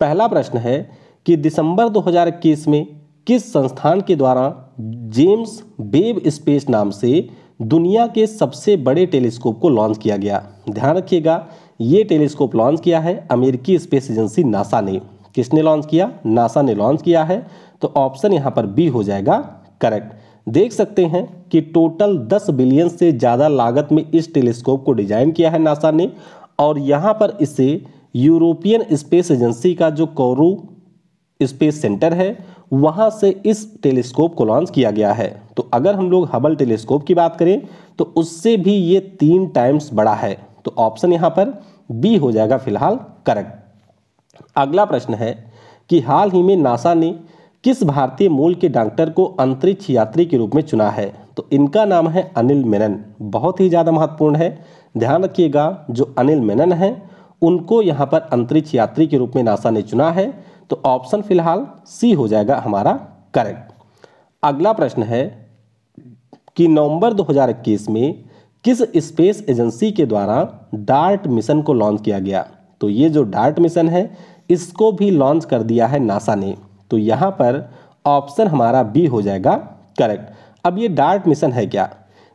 पहला प्रश्न है कि दिसंबर 2021 में किस संस्थान के द्वारा जेम्स बेब स्पेस नाम से दुनिया के सबसे बड़े टेलीस्कोप को लॉन्च किया गया? ध्यान रखिएगा, ये टेलीस्कोप लॉन्च किया है अमेरिकी स्पेस एजेंसी नासा ने। किसने लॉन्च किया? नासा ने लॉन्च किया है। तो ऑप्शन यहाँ पर बी हो जाएगा, करेक्ट। देख सकते हैं कि टोटल 10 बिलियन से ज़्यादा लागत में इस टेलीस्कोप को डिज़ाइन किया है नासा ने, और यहाँ पर इसे यूरोपियन स्पेस एजेंसी का जो कौरू स्पेस सेंटर है, वहाँ से इस टेलीस्कोप को लॉन्च किया गया है। तो अगर हम लोग हबल टेलीस्कोप की बात करें तो उससे भी ये तीन टाइम्स बड़ा है। तो ऑप्शन यहाँ पर बी हो जाएगा फ़िलहाल करेक्ट अगला प्रश्न है कि हाल ही में नासा ने किस भारतीय मूल के डॉक्टर को अंतरिक्ष यात्री के रूप में चुना है? तो इनका नाम है अनिल मेनन। बहुत ही ज़्यादा महत्वपूर्ण है। ध्यान रखिएगा, जो अनिल मेनन है उनको यहाँ पर अंतरिक्ष यात्री के रूप में नासा ने चुना है तो ऑप्शन फ़िलहाल सी हो जाएगा हमारा करेक्ट। अगला प्रश्न है कि नवंबर 2021 में किस स्पेस एजेंसी के द्वारा डार्ट मिशन को लॉन्च किया गया? तो ये जो डार्ट मिशन है, इसको भी लॉन्च कर दिया है नासा ने। तो यहाँ पर ऑप्शन हमारा बी हो जाएगा करेक्ट। अब ये डार्ट मिशन है क्या?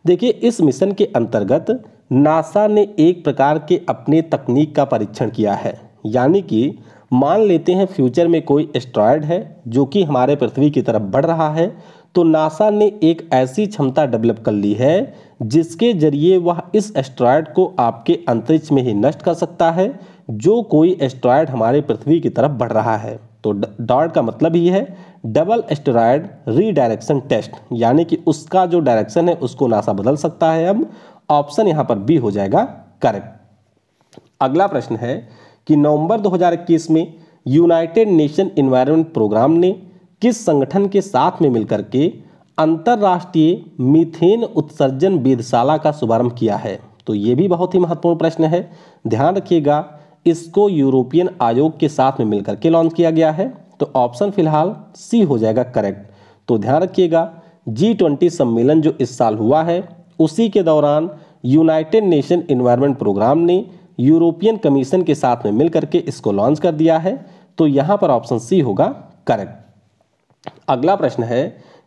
देखिए, इस मिशन के अंतर्गत नासा ने एक प्रकार के अपने तकनीक का परीक्षण किया है। यानी कि मान लेते हैं फ्यूचर में कोई एस्ट्रॉयड है, जो कि हमारे पृथ्वी की तरफ़ बढ़ रहा है तो नासा ने एक ऐसी क्षमता डेवलप कर ली है, जिसके ज़रिए वह इस एस्ट्रॉयड को आपके अंतरिक्ष में ही नष्ट कर सकता है, जो कोई एस्ट्रॉयड हमारे पृथ्वी की तरफ़ बढ़ रहा है। तो डॉट का मतलब ही है, डबल एस्टेरॉयड रीडायरेक्शन टेस्ट। यानी कि उसका जो डायरेक्शन है, उसको नासा बदल सकता है अब ऑप्शन यहाँ पर बी हो जाएगा करेक्ट। अगला प्रश्न है कि नवंबर 2021 में यूनाइटेड नेशन इन्वायरमेंट प्रोग्राम ने किस संगठन के साथ में मिलकर के अंतर्राष्ट्रीय मीथेन उत्सर्जन वेधशाला का शुभारंभ किया है? तो ये भी बहुत ही महत्वपूर्ण प्रश्न है। ध्यान रखिएगा, इसको यूरोपियन आयोग के साथ में मिलकर के लॉन्च किया गया है। तो ऑप्शन फ़िलहाल सी हो जाएगा करेक्ट। तो ध्यान रखिएगा, जी ट्वेंटी सम्मेलन जो इस साल हुआ है उसी के दौरान यूनाइटेड नेशन इन्वायरमेंट प्रोग्राम ने यूरोपियन कमीशन के साथ में मिलकर के इसको लॉन्च कर दिया है। तो यहाँ पर ऑप्शन सी होगा करेक्ट अगला प्रश्न है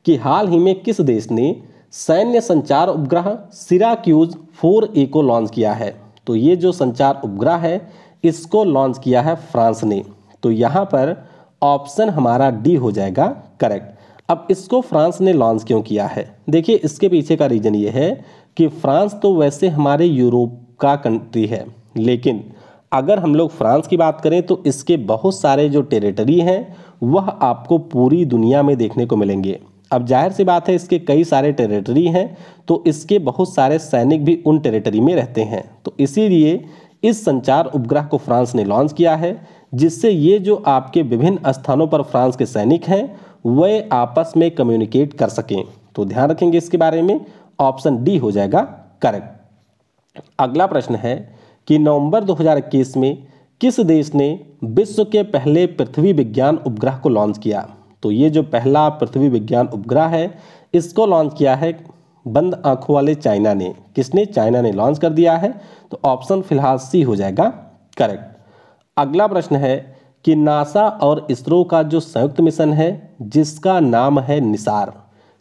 कि हाल ही में किस देश ने सैन्य संचार उपग्रह सिराक्यूज फोर ए को लॉन्च किया है? तो ये जो संचार उपग्रह है, इसको लॉन्च किया है फ्रांस ने। तो यहाँ पर ऑप्शन हमारा डी हो जाएगा करेक्ट अब इसको फ्रांस ने लॉन्च क्यों किया है? देखिए, इसके पीछे का रीज़न ये है कि फ्रांस तो वैसे हमारे यूरोप का कंट्री है, लेकिन अगर हम लोग फ्रांस की बात करें तो इसके बहुत सारे जो टेरिटरी हैं, वह आपको पूरी दुनिया में देखने को मिलेंगे। अब ज़ाहिर सी बात है, इसके कई सारे टेरिटरी हैं तो इसके बहुत सारे सैनिक भी उन टेरिटरी में रहते हैं। तो इसीलिए इस संचार उपग्रह को फ्रांस ने लॉन्च किया है, जिससे ये जो आपके विभिन्न स्थानों पर फ्रांस के सैनिक हैं वे आपस में कम्युनिकेट कर सकें। तो ध्यान रखेंगे इसके बारे में ऑप्शन डी हो जाएगा करेक्ट अगला प्रश्न है कि नवंबर 2021 में किस देश ने विश्व के पहले पृथ्वी विज्ञान उपग्रह को लॉन्च किया? तो ये जो पहला पृथ्वी विज्ञान उपग्रह है, इसको लॉन्च किया है बंद आँखों वाले चाइना ने। किसने? चाइना ने लॉन्च कर दिया है। तो ऑप्शन फ़िलहाल सी हो जाएगा करेक्ट अगला प्रश्न है कि नासा और इसरो का जो संयुक्त मिशन है, जिसका नाम है निसार।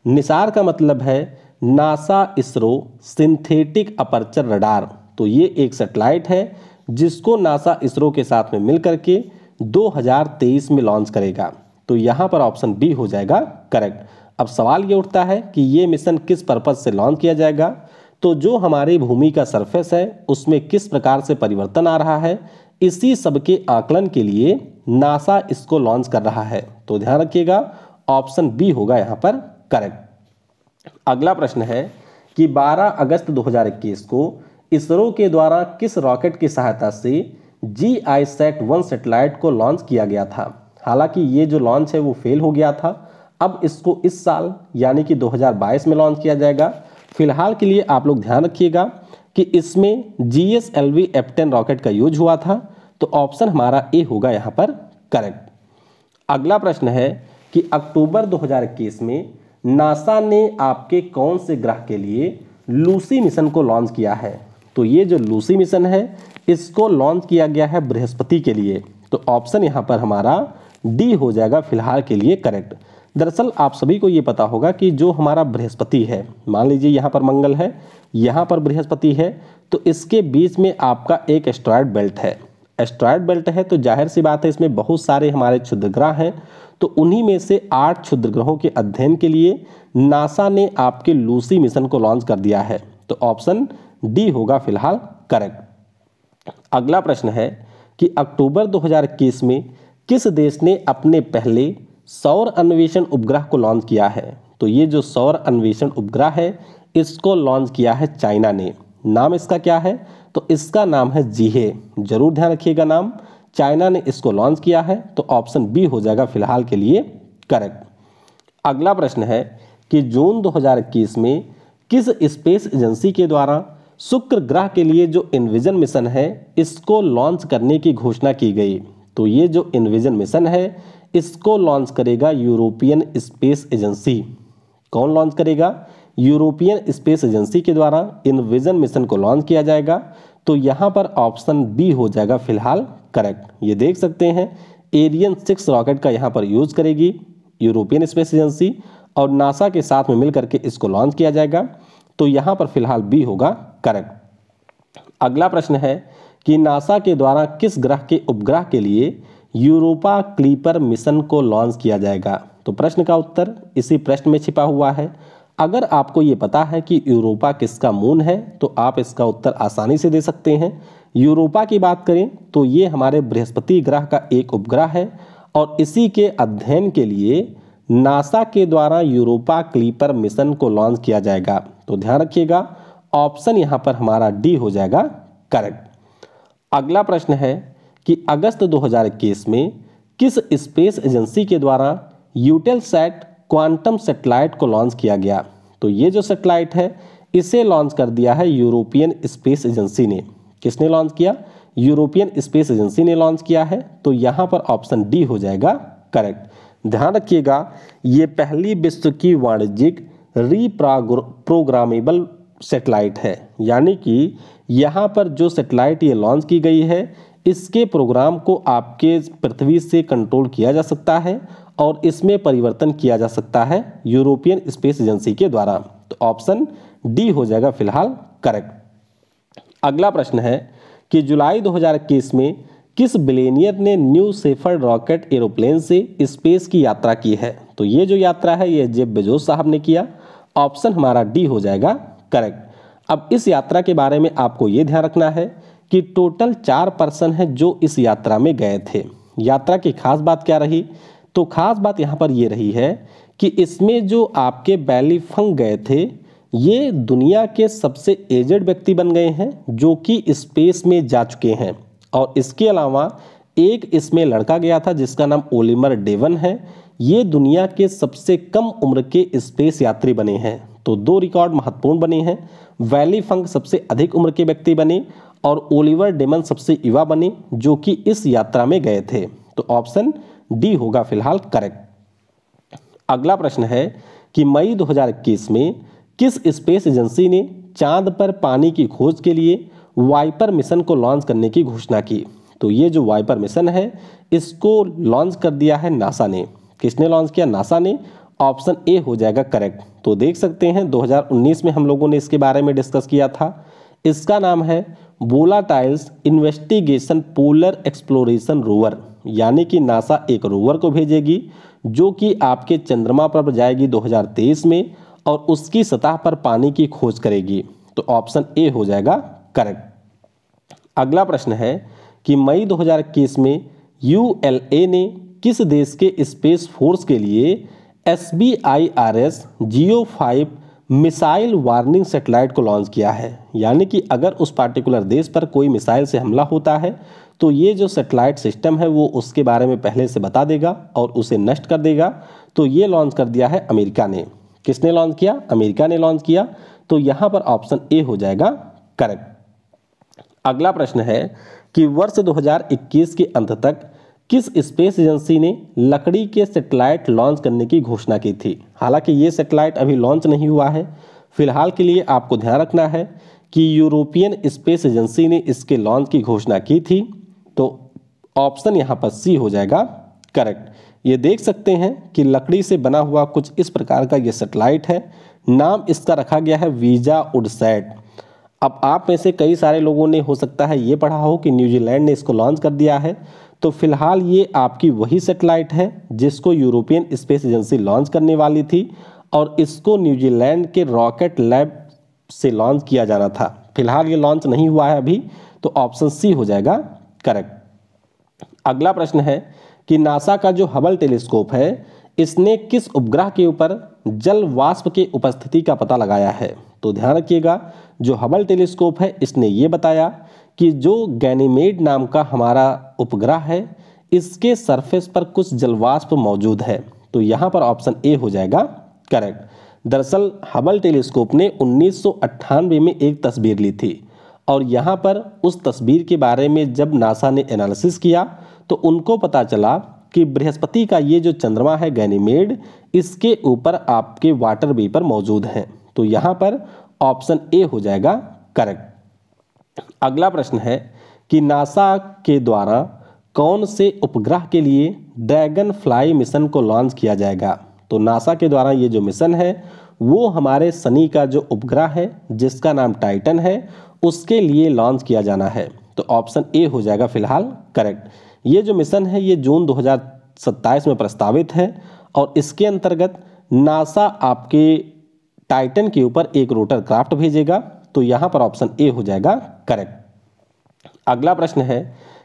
निसार का मतलब है NASA ISRO synthetic aperture radar. तो ये एक सेटेलाइट है, जिसको नासा इसरो के साथ में मिल करके 2023 में लॉन्च करेगा। तो यहाँ पर ऑप्शन बी हो जाएगा करेक्ट। अब सवाल ये उठता है कि ये मिशन किस पर्पज़ से लॉन्च किया जाएगा? तो जो हमारी भूमि का सरफेस है, उसमें किस प्रकार से परिवर्तन आ रहा है? इसी सब के आकलन के लिए नासा इसको लॉन्च कर रहा है। तो ध्यान रखिएगा ऑप्शन बी होगा यहाँ पर करेक्ट अगला प्रश्न है कि 12 अगस्त 2021 को इसरो के द्वारा किस रॉकेट की सहायता से G I SAT one satellite को लॉन्च किया गया था? हालाँकि ये जो लॉन्च है वो फेल हो गया था। अब इसको इस साल, यानी कि 2022 में लॉन्च किया जाएगा। फ़िलहाल के लिए आप लोग ध्यान रखिएगा कि इसमें G S L V F ten rocket का यूज़ हुआ था तो ऑप्शन हमारा ए होगा यहाँ पर करेक्ट अगला प्रश्न है कि अक्टूबर 2021 में नासा ने आपके कौन से ग्रह के लिए लूसी मिशन को लॉन्च किया है? तो ये जो लूसी मिशन है, इसको लॉन्च किया गया है बृहस्पति के लिए। तो ऑप्शन यहाँ पर हमारा डी हो जाएगा फ़िलहाल के लिए करेक्ट दरअसल आप सभी को ये पता होगा कि जो हमारा बृहस्पति है, मान लीजिए यहाँ पर मंगल है, यहाँ पर बृहस्पति है तो इसके बीच में आपका एक एस्ट्रॉयड बेल्ट है। एस्ट्रॉयड बेल्ट है तो ज़ाहिर सी बात है इसमें बहुत सारे हमारे क्षुद्र ग्रह हैं तो उन्हीं में से आठ क्षुद्र ग्रहों के अध्ययन के लिए नासा ने आपके लूसी मिशन को लॉन्च कर दिया है। तो ऑप्शन डी होगा फ़िलहाल करेक्ट अगला प्रश्न है कि अक्टूबर 2021 में किस देश ने अपने पहले सौर अन्वेषण उपग्रह को लॉन्च किया है। तो ये जो सौर अन्वेषण उपग्रह है, इसको लॉन्च किया है चाइना ने। नाम इसका क्या है? तो इसका नाम है जीहे। ज़रूर ध्यान रखिएगा नाम। चाइना ने इसको लॉन्च किया है तो ऑप्शन बी हो जाएगा फ़िलहाल के लिए करेक्ट अगला प्रश्न है कि जून 2021 में किस स्पेस एजेंसी के द्वारा शुक्र ग्रह के लिए जो इन्विजन मिशन है, इसको लॉन्च करने की घोषणा की गई? तो ये जो इन्विजन मिशन है इसको लॉन्च करेगा यूरोपियन स्पेस एजेंसी कौन लॉन्च करेगा? यूरोपियन स्पेस एजेंसी के द्वारा इन्विजन मिशन को लॉन्च किया जाएगा। तो यहाँ पर ऑप्शन बी हो जाएगा फ़िलहाल करेक्ट ये देख सकते हैं एरियन सिक्स रॉकेट का यहाँ पर यूज़ करेगी यूरोपियन स्पेस एजेंसी और नासा के साथ में मिलकर के इसको लॉन्च किया जाएगा। तो यहाँ पर फ़िलहाल बी होगा करेक्ट अगला प्रश्न है कि नासा के द्वारा किस ग्रह के उपग्रह के लिए यूरोपा क्लीपर मिशन को लॉन्च किया जाएगा। तो प्रश्न का उत्तर इसी प्रश्न में छिपा हुआ है। अगर आपको ये पता है कि यूरोपा किसका मून है तो आप इसका उत्तर आसानी से दे सकते हैं। यूरोपा की बात करें तो ये हमारे बृहस्पति ग्रह का एक उपग्रह है और इसी के अध्ययन के लिए नासा के द्वारा यूरोपा क्लीपर मिशन को लॉन्च किया जाएगा। तो ध्यान रखिएगा, ऑप्शन यहाँ पर हमारा डी हो जाएगा करेक्ट। अगला प्रश्न है कि अगस्त 2021 में किस स्पेस एजेंसी के द्वारा यूटेल सेट क्वांटम सेटेलाइट को लॉन्च किया गया? तो ये जो सेटेलाइट है, इसे लॉन्च कर दिया है यूरोपियन स्पेस एजेंसी ने। किसने लॉन्च किया? यूरोपियन स्पेस एजेंसी ने लॉन्च किया है। तो यहाँ पर ऑप्शन डी हो जाएगा करेक्ट। ध्यान रखिएगा, ये पहली विश्व की वाणिज्यिक रीप्रोग्रामेबल सेटेलाइट है। यानी कि यहाँ पर जो सेटेलाइट ये लॉन्च की गई है इसके प्रोग्राम को आपके पृथ्वी से कंट्रोल किया जा सकता है और इसमें परिवर्तन किया जा सकता है यूरोपियन स्पेस एजेंसी के द्वारा। तो ऑप्शन डी हो जाएगा फ़िलहाल करेक्ट। अगला प्रश्न है कि जुलाई 2021 में किस बिलेनियर ने न्यू सेफर्ड रॉकेट एरोप्लेन से स्पेस की यात्रा की है? तो ये जो यात्रा है, ये जेब बेजोस साहब ने किया। ऑप्शन हमारा डी हो जाएगा करेक्ट। अब इस यात्रा के बारे में आपको ये ध्यान रखना है कि टोटल चार पर्सन हैं जो इस यात्रा में गए थे। यात्रा की खास बात क्या रही? तो खास बात यहाँ पर ये रही है कि इसमें जो आपके बैलीफंग गए थे, ये दुनिया के सबसे एजड व्यक्ति बन गए हैं जो कि स्पेस में जा चुके हैं। और इसके अलावा एक इसमें लड़का गया था जिसका नाम ओलिमर डेवन है। ये दुनिया के सबसे कम उम्र के स्पेस यात्री बने हैं। तो दो रिकॉर्ड महत्वपूर्ण बने हैं। वैली फंक सबसे अधिक उम्र के व्यक्ति बने और ओलिवर डेमन सबसे युवा बने, जो कि इस यात्रा में गए थे। तो ऑप्शन डी होगा फ़िलहाल करेक्ट। अगला प्रश्न है कि मई 2021 में किस स्पेस एजेंसी ने चाँद पर पानी की खोज के लिए वाइपर मिशन को लॉन्च करने की घोषणा की? तो ये जो वाइपर मिशन है, इसको लॉन्च कर दिया है नासा ने। किसने लॉन्च किया? नासा ने। ऑप्शन ए हो जाएगा करेक्ट। तो देख सकते हैं 2019 में हम लोगों ने इसके बारे में डिस्कस किया था। इसका नाम है volatiles investigation polar exploration rover यानी कि नासा एक रोवर को भेजेगी, जो कि आपके चंद्रमा पर जाएगी 2023 में और उसकी सतह पर पानी की खोज करेगी। तो ऑप्शन ए हो जाएगा करेक्ट अगला प्रश्न है कि मई 2021 में यूएलए ने किस देश के स्पेस फोर्स के लिए S B I R S GEO five missile warning satellite को लॉन्च किया है। यानी कि अगर उस पार्टिकुलर देश पर कोई मिसाइल से हमला होता है तो ये जो सेटेलाइट सिस्टम है, वो उसके बारे में पहले से बता देगा और उसे नष्ट कर देगा। तो ये लॉन्च कर दिया है अमेरिका ने। किसने लॉन्च किया? अमेरिका ने लॉन्च किया। तो यहाँ पर ऑप्शन ए हो जाएगा करेक्ट। अगला प्रश्न है कि वर्ष 2021 के अंत तक किस स्पेस एजेंसी ने लकड़ी के सेटेलाइट लॉन्च करने की घोषणा की थी? हालाँकि ये सेटेलाइट अभी लॉन्च नहीं हुआ है। फ़िलहाल के लिए आपको ध्यान रखना है कि यूरोपियन स्पेस एजेंसी ने इसके लॉन्च की घोषणा की थी। तो ऑप्शन यहाँ पर सी हो जाएगा, करेक्ट। ये देख सकते हैं कि लकड़ी से बना हुआ कुछ इस प्रकार का ये सेटेलाइट है। नाम इसका रखा गया है वीज़ा उडसैट अब आप में से कई सारे लोगों ने, हो सकता है, ये पढ़ा हो कि न्यूजीलैंड ने इसको लॉन्च कर दिया है। तो फ़िलहाल ये आपकी वही सेटेलाइट है, जिसको यूरोपियन स्पेस एजेंसी लॉन्च करने वाली थी और इसको न्यूजीलैंड के रॉकेट लैब से लॉन्च किया जाना था। फ़िलहाल ये लॉन्च नहीं हुआ है अभी तो ऑप्शन सी हो जाएगा करेक्ट। अगला प्रश्न है कि नासा का जो हबल टेलीस्कोप है, इसने किस उपग्रह के ऊपर जल वाष्प के उपस्थिति का पता लगाया है? तो ध्यान रखिएगा, जो हबल टेलीस्कोप है, इसने ये बताया कि जो गैनीमेड नाम का हमारा उपग्रह है, इसके सरफेस पर कुछ जलवाष्प मौजूद है। तो यहाँ पर ऑप्शन ए हो जाएगा करेक्ट दरअसल हबल टेलीस्कोप ने उन्नीस सौ अट्ठानबे में एक तस्वीर ली थी। और यहाँ पर उस तस्वीर के बारे में जब नासा ने एनालिसिस किया तो उनको पता चला कि बृहस्पति का ये जो चंद्रमा है गैनीमेड, इसके ऊपर आपके वाटर वेपर मौजूद हैं। तो यहाँ पर ऑप्शन ए हो जाएगा करेक्ट अगला प्रश्न है कि नासा के द्वारा कौन से उपग्रह के लिए ड्रैगन फ्लाई मिशन को लॉन्च किया जाएगा? तो नासा के द्वारा ये जो मिशन है, वो हमारे सनी का जो उपग्रह है, जिसका नाम टाइटन है, उसके लिए लॉन्च किया जाना है। तो ऑप्शन ए हो जाएगा फ़िलहाल करेक्ट। ये जो मिशन है, ये जून 2027 में प्रस्तावित है और इसके अंतर्गत नासा आपके टाइटन के ऊपर एक रोटर क्राफ्ट भेजेगा। तो यहाँ पर ऑप्शन ए हो जाएगा करेक्ट अगला प्रश्न है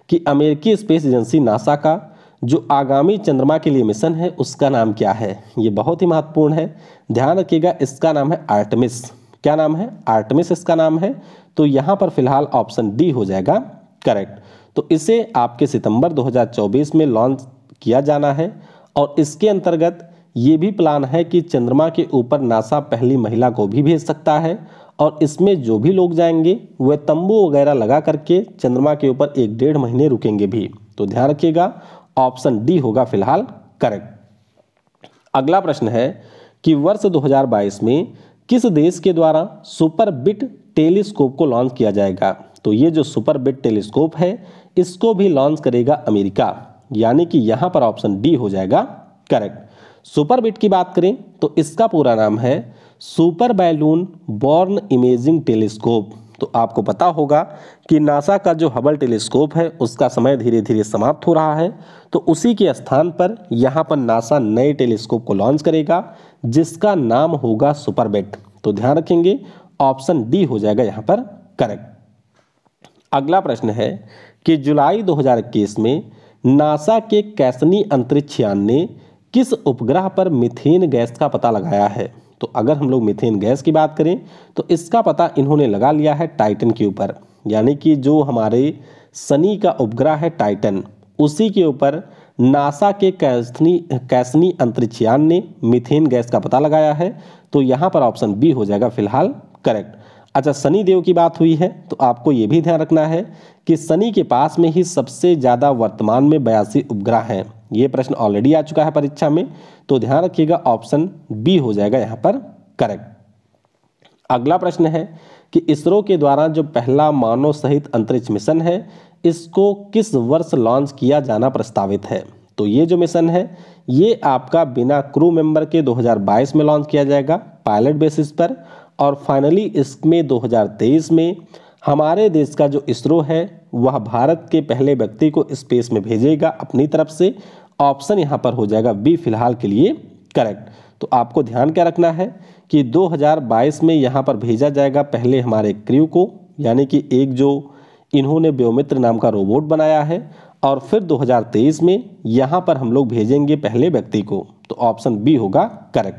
कि अमेरिकी स्पेस एजेंसी नासा का जो आगामी चंद्रमा के लिए मिशन है, उसका नाम क्या है? ये बहुत ही महत्वपूर्ण है। ध्यान रखिएगा, इसका नाम है आर्टमिस क्या नाम है? आर्टमिस इसका नाम है। तो यहाँ पर फ़िलहाल ऑप्शन डी हो जाएगा करेक्ट तो इसे आपके सितंबर 2024 में लॉन्च किया जाना है और इसके अंतर्गत ये भी प्लान है कि चंद्रमा के ऊपर नासा पहली महिला को भी भेज सकता है और इसमें जो भी लोग जाएँगे, वह तंबू वगैरह लगा करके चंद्रमा के ऊपर एक डेढ़ महीने रुकेंगे भी। तो ध्यान रखिएगा, ऑप्शन डी होगा फ़िलहाल करेक्ट। अगला प्रश्न है कि वर्ष 2022 में किस देश के द्वारा सुपर बिट टेलीस्कोप को लॉन्च किया जाएगा? तो ये जो सुपर बिट टेलीस्कोप है, इसको भी लॉन्च करेगा अमेरिका। यानी कि यहाँ पर ऑप्शन डी हो जाएगा करेक्ट। सुपर बिट की बात करें तो इसका पूरा नाम है super balloon borne imaging telescope. तो आपको पता होगा कि नासा का जो हबल टेलीस्कोप है, उसका समय धीरे धीरे समाप्त हो रहा है। तो उसी के स्थान पर यहाँ पर नासा नए टेलीस्कोप को लॉन्च करेगा, जिसका नाम होगा सुपरबेट। तो ध्यान रखेंगे, ऑप्शन डी हो जाएगा यहाँ पर करेक्ट। अगला प्रश्न है कि जुलाई 2021 में नासा के कैसनी अंतरिक्ष यान ने किस उपग्रह पर मिथेन गैस का पता लगाया है? तो अगर हम लोग मिथेन गैस की बात करें तो इसका पता इन्होंने लगा लिया है टाइटन के ऊपर। यानी कि जो हमारे शनि का उपग्रह है टाइटन, उसी के ऊपर नासा के कैसनी कैसनी अंतरिक्षयान ने मिथेन गैस का पता लगाया है। तो यहाँ पर ऑप्शन बी हो जाएगा फ़िलहाल करेक्ट। अच्छा सनी देव की बात हुई है तो आपको ये भी ध्यान रखना है कि सनी के पास में ही सबसे ज़्यादा वर्तमान में बयासी उपग्रह हैं। ये प्रश्न ऑलरेडी आ चुका है परीक्षा में तो ध्यान रखिएगा ऑप्शन बी हो जाएगा यहाँ पर करेक्ट अगला प्रश्न है कि इसरो के द्वारा जो पहला मानव सहित अंतरिक्ष मिशन है, इसको किस वर्ष लॉन्च किया जाना प्रस्तावित है? तो ये जो मिशन है, ये आपका बिना क्रू मेंबर के 2022 में लॉन्च किया जाएगा पायलट बेसिस पर, और फाइनली इसमें 2023 में हमारे देश का जो इसरो है, वह भारत के पहले व्यक्ति को स्पेस में भेजेगा अपनी तरफ़ से। ऑप्शन यहाँ पर हो जाएगा बी, फ़िलहाल के लिए करेक्ट। तो आपको ध्यान क्या रखना है कि 2022 में यहाँ पर भेजा जाएगा पहले हमारे क्रू को, यानी कि एक जो इन्होंने व्योमित्र नाम का रोबोट बनाया है, और फिर 2023 में यहाँ पर हम लोग भेजेंगे पहले व्यक्ति को। तो ऑप्शन बी होगा करेक्ट।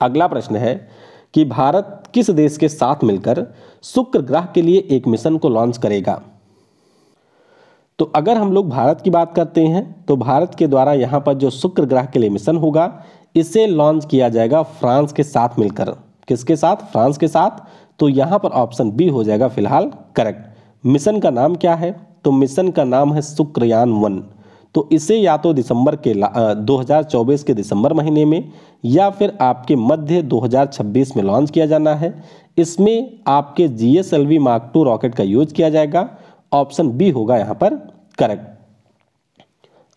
अगला प्रश्न है कि भारत किस देश के साथ मिलकर शुक्र ग्रह के लिए एक मिशन को लॉन्च करेगा? तो अगर हम लोग भारत की बात करते हैं तो भारत के द्वारा यहाँ पर जो शुक्र ग्रह के लिए मिशन होगा, इसे लॉन्च किया जाएगा फ्रांस के साथ मिलकर। किसके साथ? फ्रांस के साथ। तो यहाँ पर ऑप्शन बी हो जाएगा फ़िलहाल करेक्ट मिशन का नाम क्या है? तो मिशन का नाम है शुक्रयान वन। तो इसे या तो दिसंबर के दो हज़ार चौबीस के दिसंबर महीने में या फिर आपके मध्य 2026 में लॉन्च किया जाना है। इसमें आपके G S L V Mark two rocket का यूज़ किया जाएगा। ऑप्शन बी होगा यहाँ पर करेक्ट।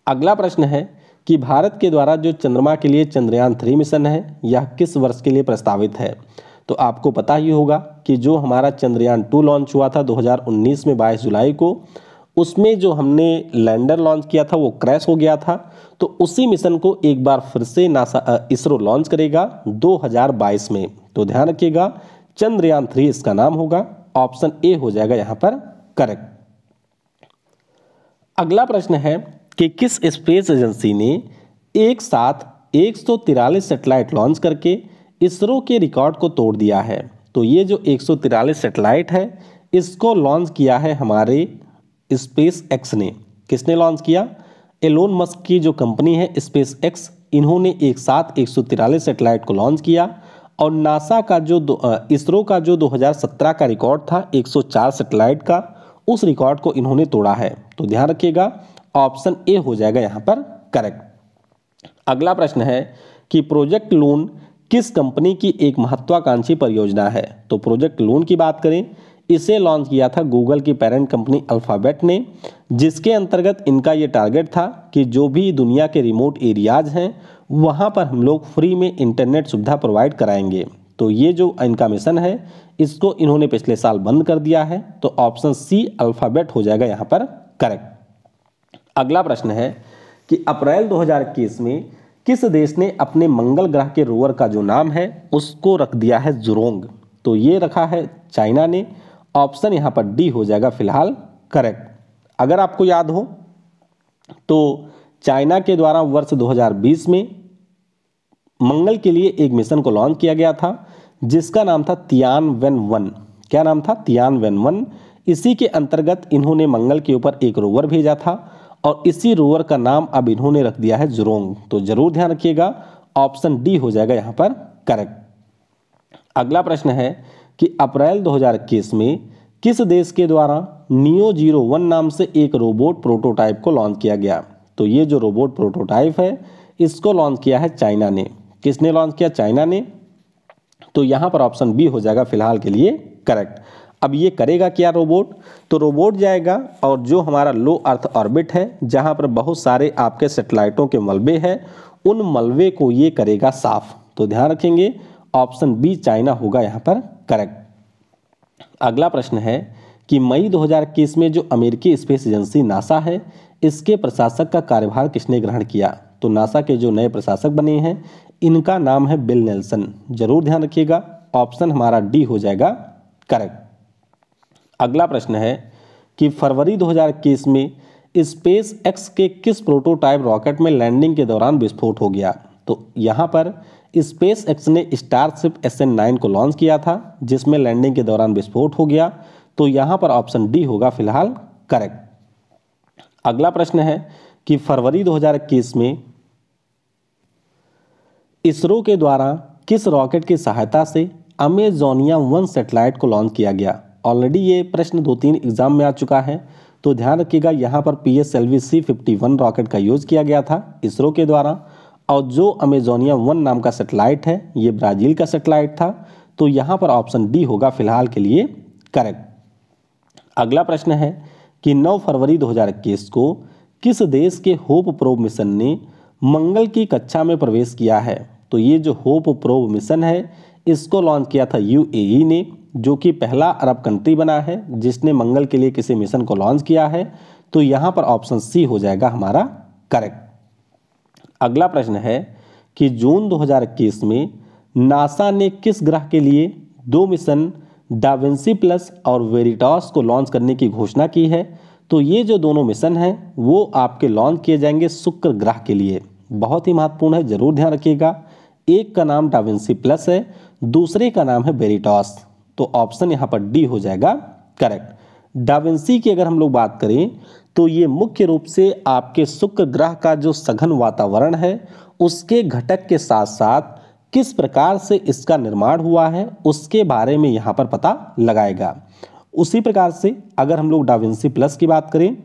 अगला प्रश्न है कि भारत के द्वारा जो चंद्रमा के लिए चंद्रयान थ्री मिशन है, यह किस वर्ष के लिए प्रस्तावित है? तो आपको पता ही होगा कि जो हमारा चंद्रयान टू लॉन्च हुआ था 2019 में 22 जुलाई को उसमें जो हमने लैंडर लॉन्च किया था, वो क्रैश हो गया था। तो उसी मिशन को एक बार फिर से नासा इसरो लॉन्च करेगा 2022 में। तो ध्यान रखिएगा, चंद्रयान थ्री इसका नाम होगा, ऑप्शन ए हो जाएगा यहाँ पर करेक्ट। अगला प्रश्न है कि किस स्पेस एजेंसी ने एक साथ एक सेटेलाइट लॉन्च करके इसरो के रिकॉर्ड को तोड़ दिया है? तो ये जो एक सेटेलाइट है, इसको लॉन्च किया है हमारे स्पेस एक्स ने किसने लॉन्च किया? एलोन मस्क की जो कंपनी है स्पेस एक्स इन्होंने एक साथ एक सेटेलाइट को लॉन्च किया और नासा का जो इसरो का जो 2017 का रिकॉर्ड था 104 सेटेलाइट का, उस रिकॉर्ड को इन्होंने तोड़ा है। तो ध्यान रखिएगा ऑप्शन ए हो जाएगा यहाँ पर करेक्ट अगला प्रश्न है कि प्रोजेक्ट लोन किस कंपनी की एक महत्वाकांक्षी परियोजना है? तो प्रोजेक्ट लोन की बात करें इसे लॉन्च किया था गूगल की पेरेंट कंपनी अल्फ़ाबेट ने, जिसके अंतर्गत इनका ये टारगेट था कि जो भी दुनिया के रिमोट एरियाज़ हैं, वहाँ पर हम लोग फ्री में इंटरनेट सुविधा प्रोवाइड कराएँगे। तो ये जो इनका मिशन है, इसको इन्होंने पिछले साल बंद कर दिया है तो ऑप्शन सी अल्फ़ाबेट हो जाएगा यहाँ पर करेक्ट अगला प्रश्न है कि अप्रैल 2021 में किस देश ने अपने मंगल ग्रह के रोवर का जो नाम है, उसको रख दिया है जुरोंग तो ये रखा है चाइना ने। ऑप्शन यहाँ पर डी हो जाएगा फ़िलहाल करेक्ट। अगर आपको याद हो तो चाइना के द्वारा वर्ष 2020 में मंगल के लिए एक मिशन को लॉन्च किया गया था, जिसका नाम था तियान वेन वन क्या नाम था? तियान वेन वन इसी के अंतर्गत इन्होंने मंगल के ऊपर एक रोवर भेजा था और इसी रोवर का नाम अब इन्होंने रख दिया है जुरोंग। तो ज़रूर ध्यान रखिएगा, ऑप्शन डी हो जाएगा यहाँ पर करेक्ट। अगला प्रश्न है कि अप्रैल 2021 में किस देश के द्वारा नियो ज़ीरो वन नाम से एक रोबोट प्रोटोटाइप को लॉन्च किया गया? तो ये जो रोबोट प्रोटोटाइप है, इसको लॉन्च किया है चाइना ने। किसने लॉन्च किया? चाइना ने। तो यहाँ पर ऑप्शन बी हो जाएगा फ़िलहाल के लिए करेक्ट अब ये करेगा क्या रोबोट तो रोबोट जाएगा और जो हमारा लो अर्थ ऑर्बिट है, जहाँ पर बहुत सारे आपके सेटेलाइटों के मलबे हैं, उन मलबे को ये करेगा साफ़। तो ध्यान रखेंगे ऑप्शन बी चाइना होगा यहाँ पर। करेक्ट अगला प्रश्न है कि मई 2021 में जो अमेरिकी स्पेस एजेंसी नासा है, इसके प्रशासक का कार्यभार किसने ग्रहण किया? तो नासा के जो नए प्रशासक बने हैं, इनका नाम है बिल नेल्सन। ज़रूर ध्यान रखिएगा, ऑप्शन हमारा डी हो जाएगा। करेक्ट अगला प्रश्न है कि फरवरी 2021 में स्पेस एक्स के किस प्रोटोटाइप रॉकेट में लैंडिंग के दौरान विस्फोट हो गया? तो यहाँ पर स्पेस एक्स ने स्टारशिप एस एन नाइन को लॉन्च किया था, जिसमें लैंडिंग के दौरान विस्फोट हो गया। तो यहाँ पर ऑप्शन डी होगा फ़िलहाल करेक्ट। अगला प्रश्न है कि फरवरी 2021 में इसरो के द्वारा किस रॉकेट की सहायता से अमेजोनिया वन सेटेलाइट को लॉन्च किया गया? ऑलरेडी ये प्रश्न दो तीन एग्ज़ाम में आ चुका है तो ध्यान रखिएगा, यहाँ पर P S L V C fifty one rocket का यूज़ किया गया था इसरो के द्वारा। और जो अमेजोनिया वन नाम का सेटेलाइट है, ये ब्राज़ील का सेटेलाइट था तो यहाँ पर ऑप्शन डी होगा फ़िलहाल के लिए करेक्ट अगला प्रश्न है कि 9 फरवरी 2021 को किस देश के होप प्रोब मिशन ने मंगल की कक्षा में प्रवेश किया है? तो ये जो होप प्रोब मिशन है, इसको लॉन्च किया था यूएई ने, जो कि पहला अरब कंट्री बना है, जिसने मंगल के लिए किसी मिशन को लॉन्च किया है तो यहाँ पर ऑप्शन सी हो जाएगा हमारा करेक्ट अगला प्रश्न है कि जून 2021 में नासा ने किस ग्रह के लिए दो मिशन डाविंसी प्लस और वेरिटॉस को लॉन्च करने की घोषणा की है? तो ये जो दोनों मिशन हैं, वो आपके लॉन्च किए जाएँगे शुक्र ग्रह के लिए। बहुत ही महत्वपूर्ण है, ज़रूर ध्यान रखिएगा। एक का नाम डाविंसी प्लस है, दूसरे का नाम है बेरिटॉस तो ऑप्शन यहाँ पर डी हो जाएगा, करेक्ट। डाविंसी की अगर हम लोग बात करें तो ये मुख्य रूप से आपके शुक्र ग्रह का जो सघन वातावरण है, उसके घटक के साथ साथ किस प्रकार से इसका निर्माण हुआ है, उसके बारे में यहाँ पर पता लगाएगा। उसी प्रकार से अगर हम लोग डाविंसी प्लस की बात करें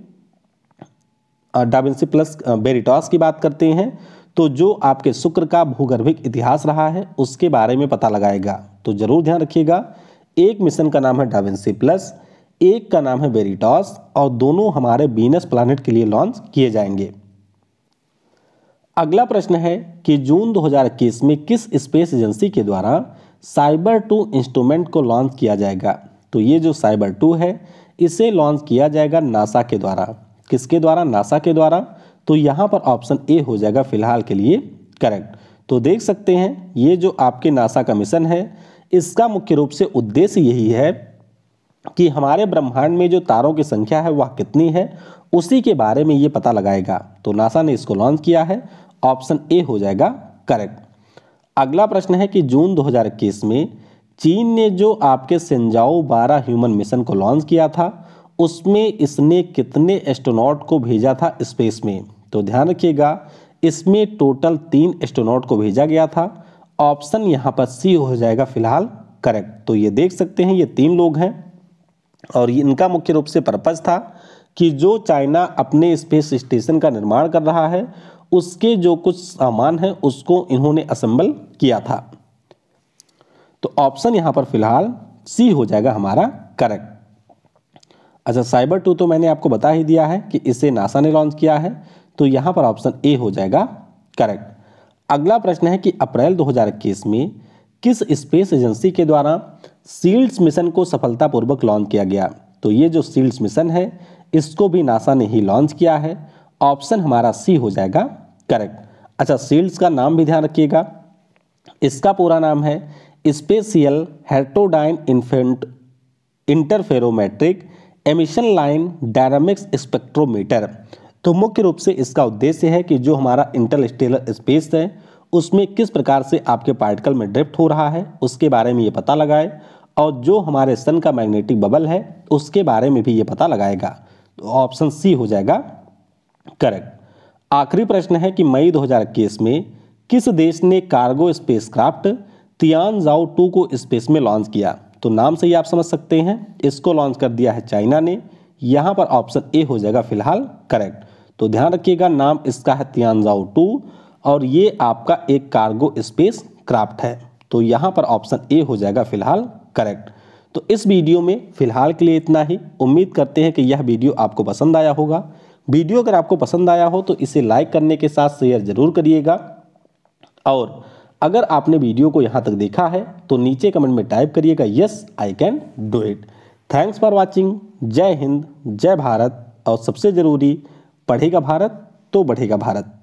डाविंसी प्लस बेरिटॉस की बात करते हैं तो जो आपके शुक्र का भूगर्भिक इतिहास रहा है, उसके बारे में पता लगाएगा। तो ज़रूर ध्यान रखिएगा, एक मिशन का नाम है डाविंसी प्लस एक का नाम है बेरिटॉस और दोनों हमारे बीनस प्लानट के लिए लॉन्च किए जाएँगे। अगला प्रश्न है कि जून 2021 में किस स्पेस एजेंसी के द्वारा साइबर टू इंस्ट्रूमेंट को लॉन्च किया जाएगा? तो ये जो साइबर टू है, इसे लॉन्च किया जाएगा नासा के द्वारा। किसके द्वारा? नासा के द्वारा। तो यहाँ पर ऑप्शन ए हो जाएगा फ़िलहाल के लिए करेक्ट। तो देख सकते हैं, ये जो आपके नासा का मिशन है, इसका मुख्य रूप से उद्देश्य यही है कि हमारे ब्रह्मांड में जो तारों की संख्या है, वह कितनी है, उसी के बारे में ये पता लगाएगा। तो नासा ने इसको लॉन्च किया है। ऑप्शन ए हो जाएगा करेक्ट अगला प्रश्न है कि जून 2021 में चीन ने जो आपके सेंजाओ 12 ह्यूमन मिशन को लॉन्च किया था, उसमें इसने कितने एस्ट्रोनॉट को भेजा था स्पेस में? तो ध्यान रखिएगा, इसमें टोटल तीन एस्ट्रोनॉट को भेजा गया था। ऑप्शन यहाँ पर सी हो जाएगा फ़िलहाल करेक्ट तो ये देख सकते हैं, ये तीन लोग हैं। और इनका मुख्य रूप से पर्पज था कि जो चाइना अपने स्पेस स्टेशन का निर्माण कर रहा है, उसके जो कुछ सामान है, उसको इन्होंने असेंबल किया था। तो ऑप्शन यहाँ पर फ़िलहाल सी हो जाएगा हमारा करेक्ट अच्छा साइबर टू तो मैंने आपको बता ही दिया है कि इसे नासा ने लॉन्च किया है तो यहाँ पर ऑप्शन ए हो जाएगा करेक्ट अगला प्रश्न है कि अप्रैल 2021 में किस स्पेस एजेंसी के द्वारा सील्ड्स मिशन को सफलतापूर्वक लॉन्च किया गया। तो ये जो सील्ड्स मिशन है, इसको भी नासा ने ही लॉन्च किया है। ऑप्शन हमारा सी हो जाएगा, करेक्ट। अच्छा सील्ड्स का नाम भी ध्यान रखिएगा। इसका पूरा नाम है spatial heterodyne infant interferometric emission line dynamics spectrometer. तो मुख्य रूप से इसका उद्देश्य है कि जो हमारा इंटरस्टेलर स्पेस है, उसमें किस प्रकार से आपके पार्टिकल में ड्रिफ्ट हो रहा है, उसके बारे में ये पता लगाए। और जो हमारे सन का मैग्नेटिक बबल है, उसके बारे में भी ये पता लगाएगा। तो ऑप्शन सी हो जाएगा करेक्ट आखिरी प्रश्न है कि मई 2021 में किस देश ने cargo spacecraft Tianzhou two को स्पेस में लॉन्च किया? तो नाम से ही आप समझ सकते हैं। इसको लॉन्च कर दिया है चाइना ने। यहाँ पर ऑप्शन ए हो जाएगा फ़िलहाल करेक्ट तो ध्यान रखिएगा, नाम इसका है तियानजाओ टू, और ये आपका एक कार्गो स्पेस क्राफ्ट है। तो यहाँ पर ऑप्शन ए हो जाएगा फ़िलहाल करेक्ट तो इस वीडियो में फ़िलहाल के लिए इतना ही। उम्मीद करते हैं कि यह वीडियो आपको पसंद आया होगा। वीडियो अगर आपको पसंद आया हो तो इसे लाइक करने के साथ शेयर ज़रूर करिएगा। और अगर आपने वीडियो को यहाँ तक देखा है तो नीचे कमेंट में टाइप करिएगा yes I can do it thanks for watching जय हिंद, जय भारत। और सबसे ज़रूरी पढ़ेगा भारत तो बढ़ेगा भारत।